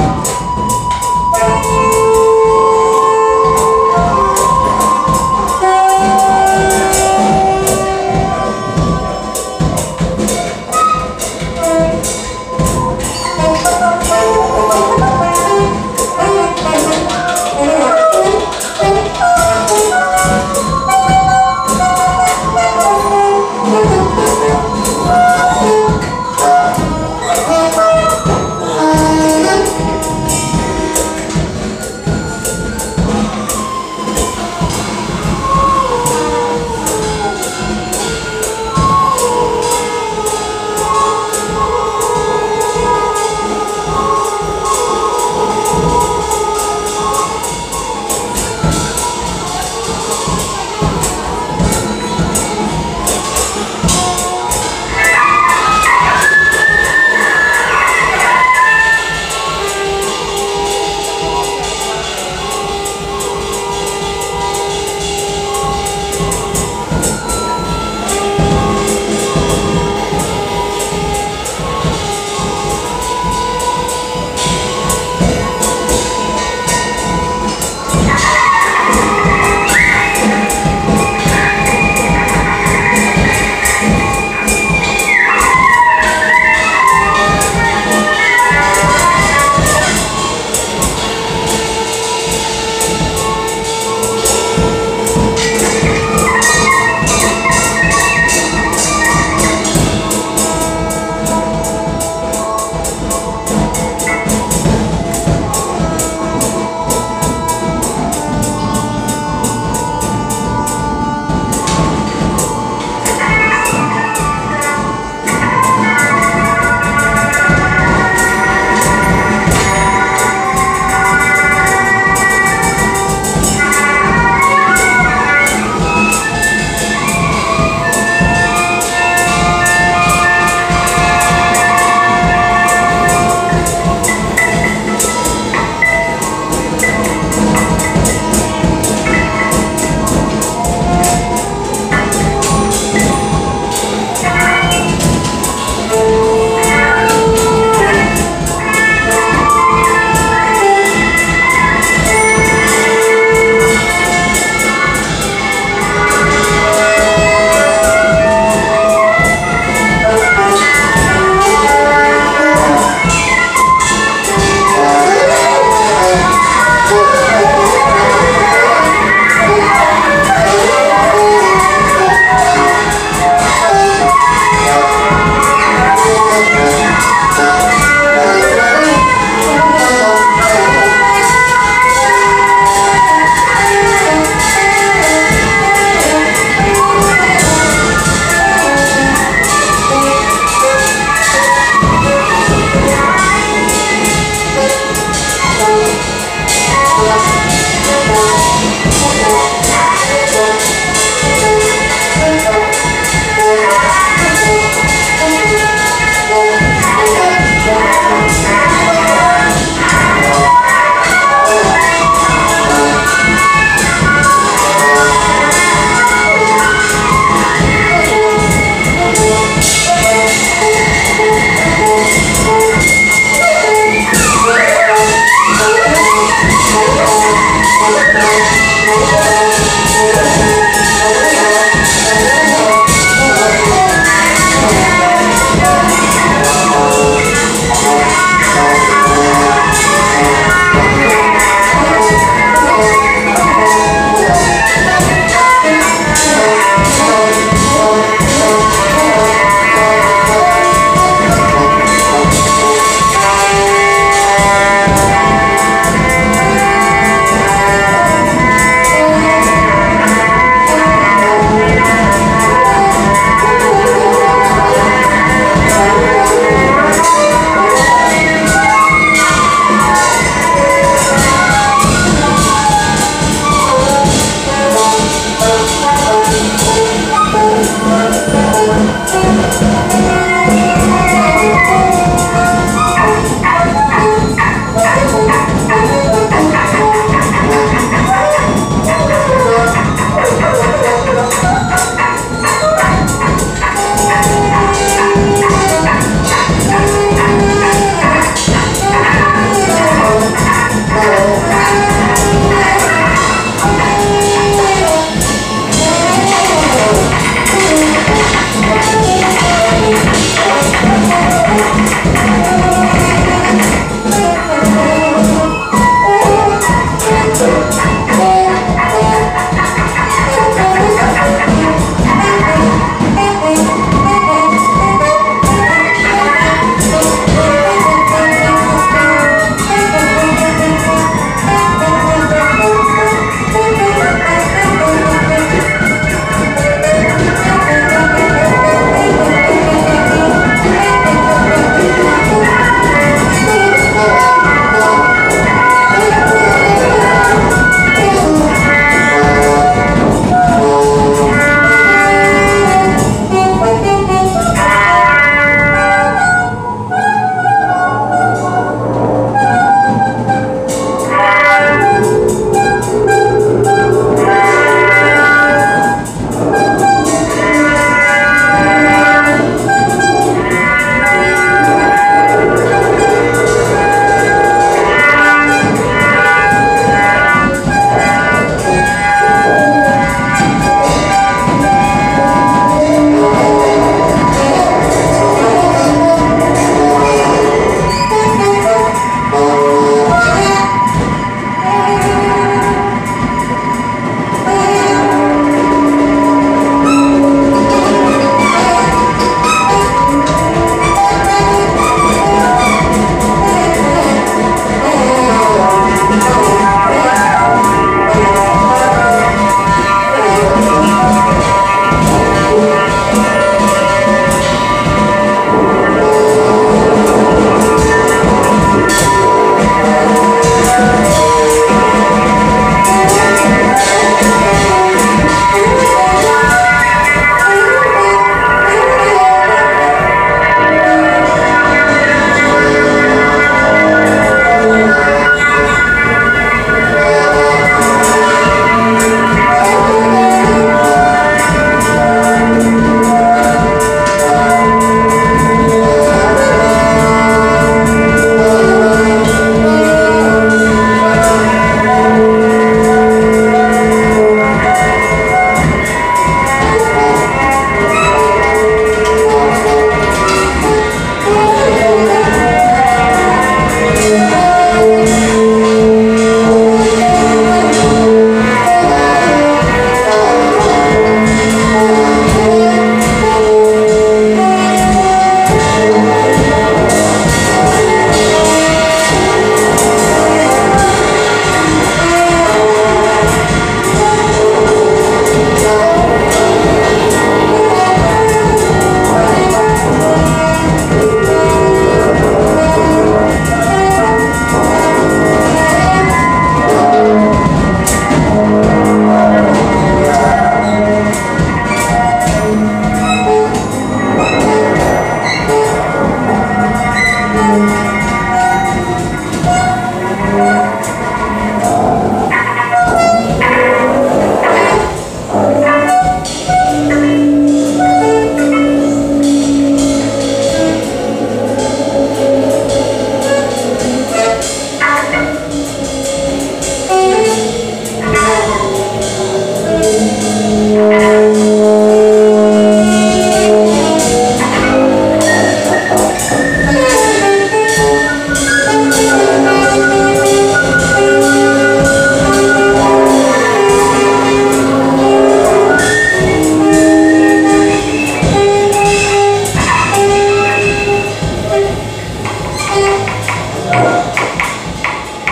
Wow.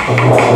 Gracias.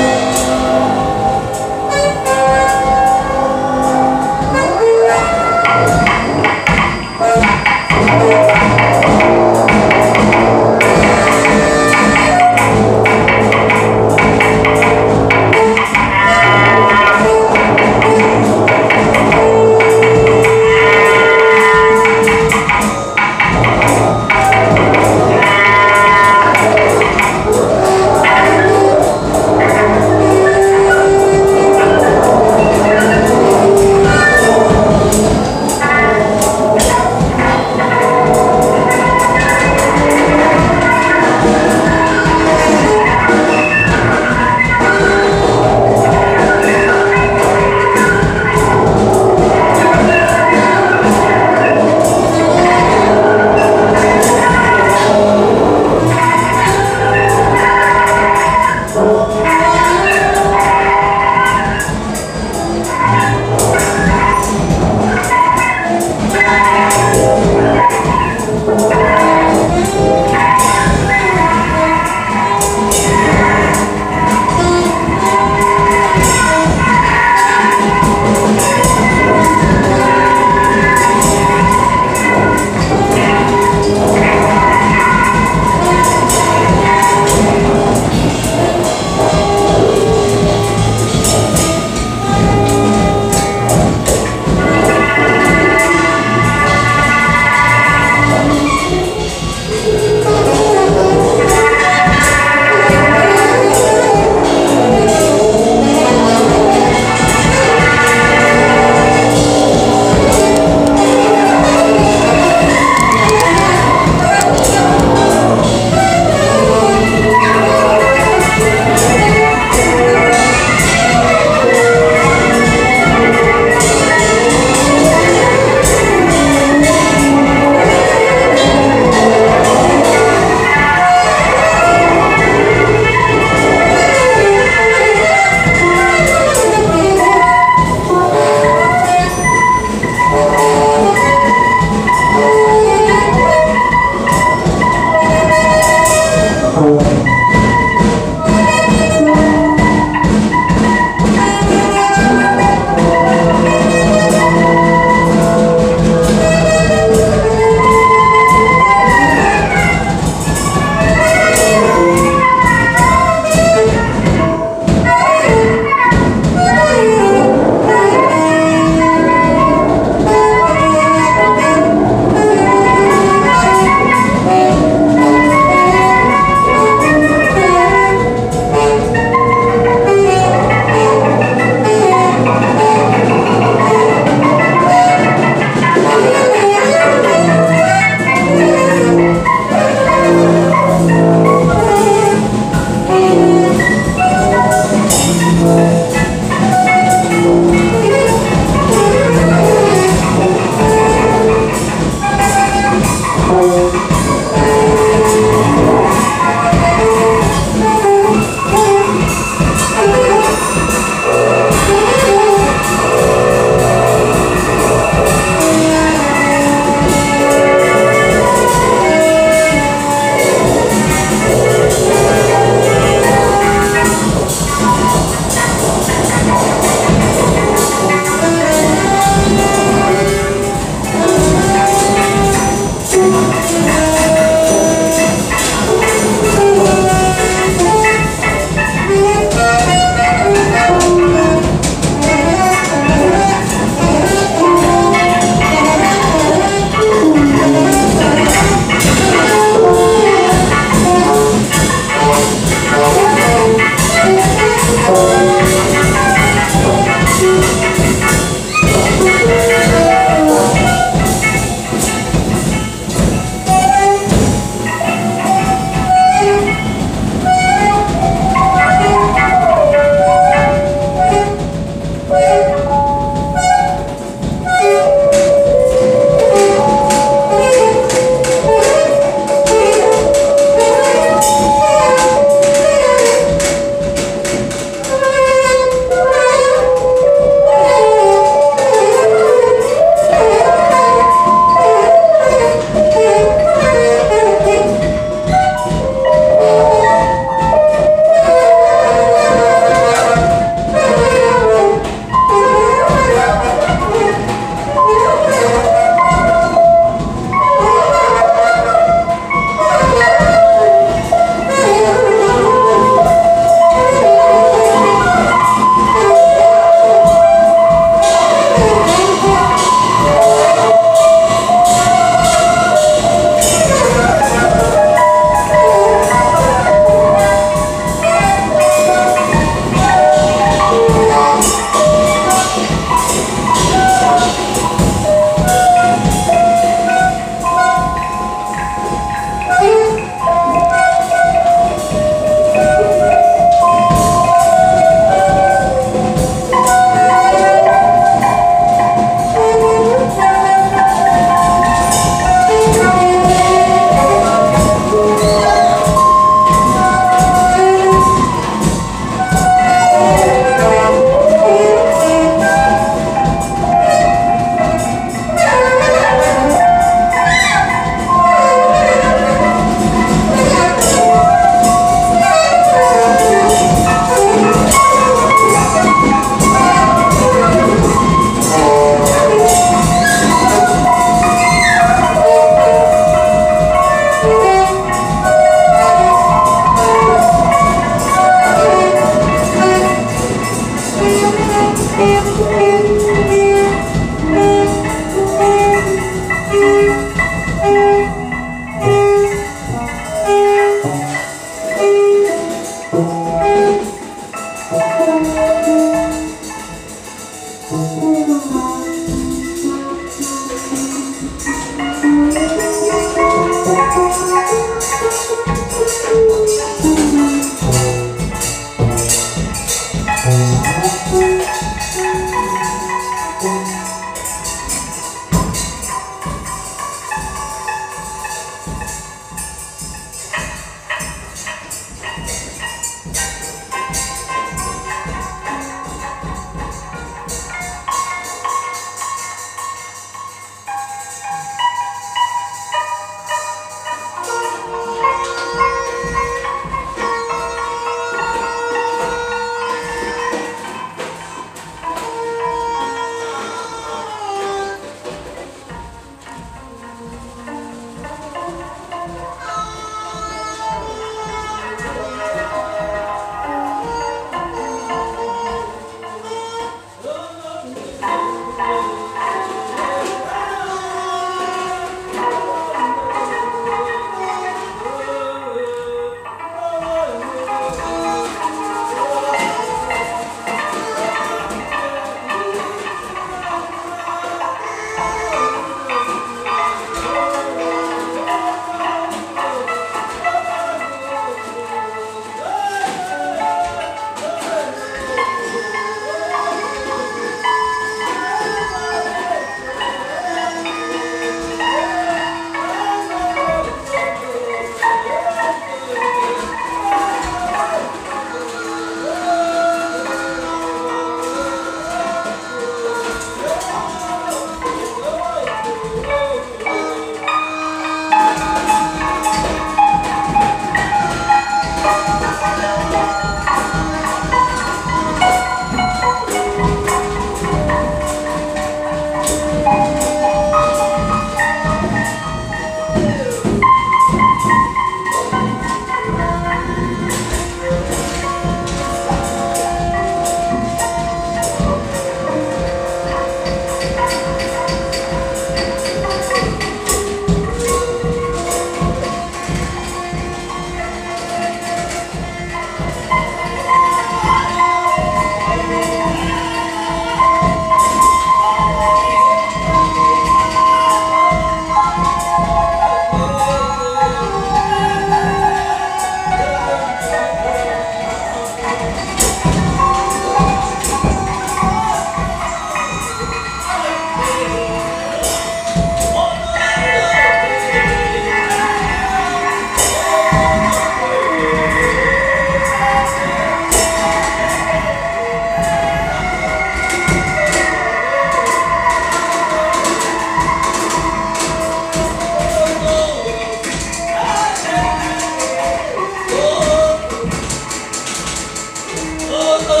相当